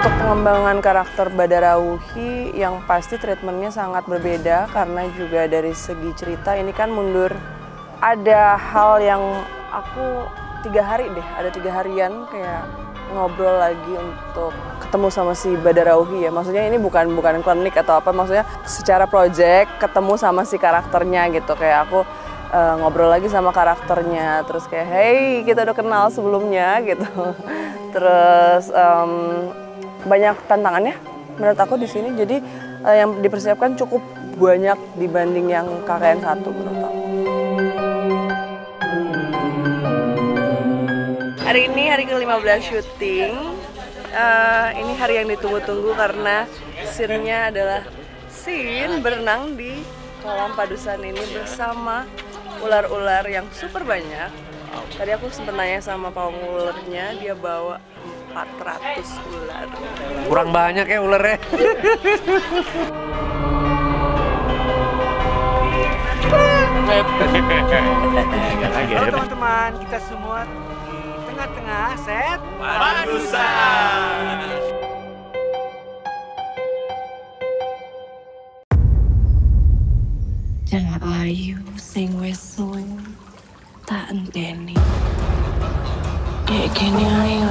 pengembangan karakter Badarauhi yang pasti treatmentnya sangat berbeda karena juga dari segi cerita ini kan mundur. Ada hal yang aku tiga hari deh, ada tiga harian kayak ngobrol lagi untuk ketemu sama si Badarauhi ya. Maksudnya ini bukan bukan klinik atau apa, maksudnya secara project ketemu sama si karakternya gitu. Kayak aku uh, ngobrol lagi sama karakternya, terus kayak hey kita udah kenal sebelumnya gitu. terus um, banyak tantangannya menurut aku di sini. Jadi uh, yang dipersiapkan cukup banyak dibanding yang KKN satu menurut aku. Hari ini hari ke-15 syuting. Uh, ini hari yang ditunggu-tunggu karena scene-nya adalah scene berenang di kolam padusan ini bersama ular-ular yang super banyak. Tadi aku sempat nanya sama pengulernya, dia bawa 400 ular. Kurang banyak ya ularnya. Halo teman-teman, kita semua tengah-tengah set Padusan. Jangan ayu sing suwe tak enteni. Kayak gini ae